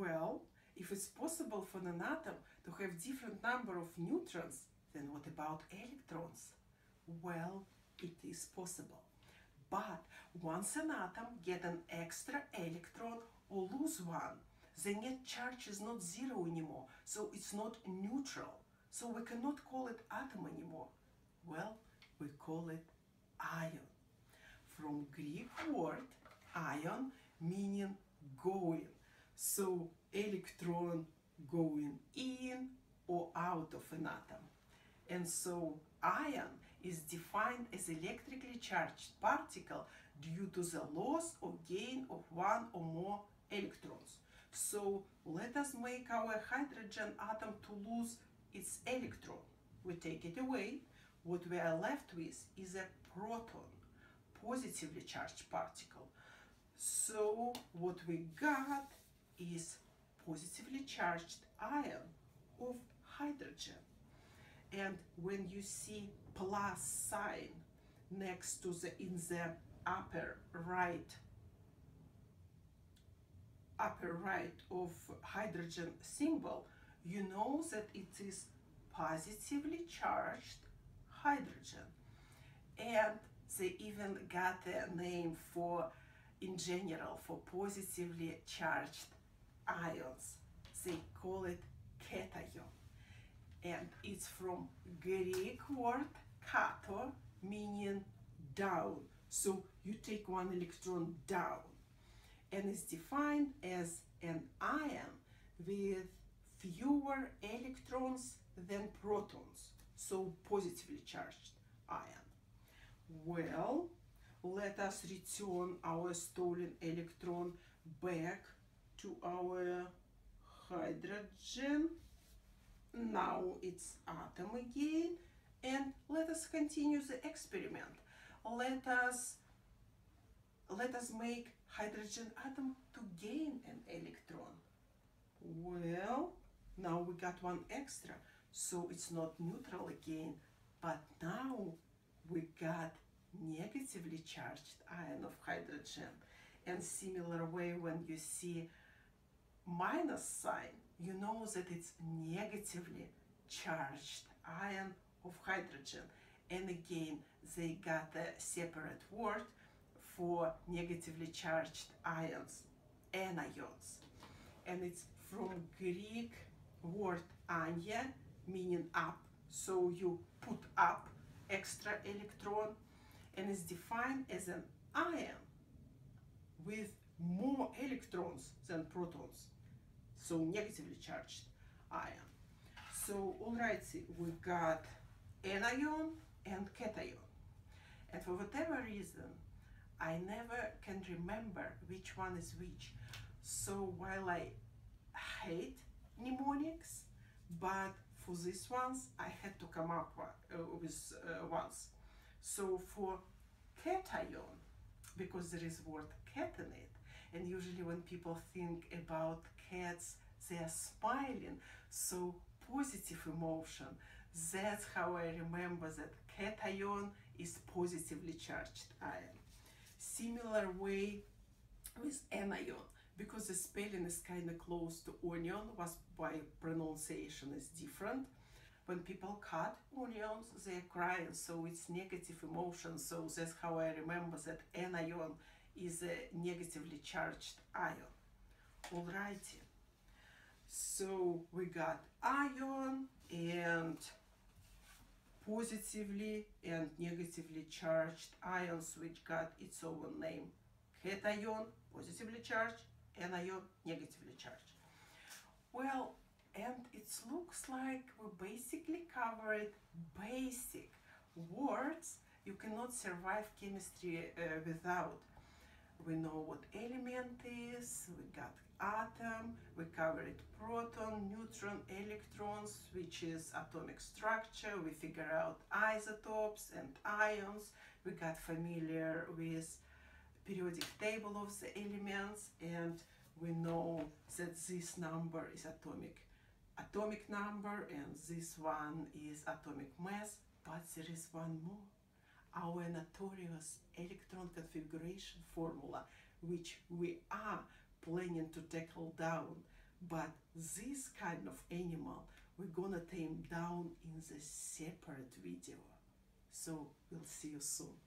Well, if it's possible for an atom to have different number of neutrons, then what about electrons? Well, it is possible. But once an atom get an extra electron or lose one, the net charge is not zero anymore, so it's not neutral. So we cannot call it atom anymore. Well, we call it ion. From Greek word ion meaning going. So electron going in or out of an atom. And so ion is defined as electrically charged particle due to the loss or gain of one or more electrons. So let us make our hydrogen atom to lose its electron. We take it away. What we are left with is a proton, positively charged particle. So what we got is positively charged ion of hydrogen. And when you see plus sign next to the in the upper right upper right of hydrogen symbol, you know that it is positively charged hydrogen. And they even got a name for, in general, for positively charged ions. They call it cation. And it's from Greek word kato, meaning down. So you take one electron down and it's defined as an ion with fewer electrons than protons, so positively charged ion. Well, let us return our stolen electron back to our hydrogen. Now it's atom again and let us continue the experiment. Let us let us make hydrogen atom to gain an electron. Well, now we got one extra, so it's not neutral again, but now we got negatively charged ion of hydrogen. And similar way when you see minus sign, you know that it's negatively charged ion of hydrogen. And again, they got a separate word for negatively charged ions, anions. And it's from Greek word ania, meaning up. So you put up extra electron and is defined as an ion with more electrons than protons. So negatively charged ion. So alrighty, we got anion and cation. And for whatever reason, I never can remember which one is which. So while I hate mnemonics, but for these ones I had to come up uh, with uh, ones. So for cation, because there is word cat in it, and usually when people think about cats, they are smiling, so positive emotion. That's how I remember that cation is positively charged ion. Similar way with anion, because the spelling is kind of close to onion, was by pronunciation is different. When people cut onions, they're crying, so it's negative emotion. So that's how I remember that anion is a negatively charged ion. Alrighty. So we got ion and positively and negatively charged ions which got its own name. Cation, positively charged, anion, negatively charged. Well, and it looks like we basically covered basic words you cannot survive chemistry uh, without. We know what element is, we got atom, we covered proton, neutron, electrons, which is atomic structure, we figure out isotopes and ions, we got familiar with periodic table of the elements and we know that this number is atomic atomic number and this one is atomic mass but there is one more our notorious electron configuration formula which we are planning to tackle down But this kind of animal we're gonna tame down in the separate video. So we'll see you soon.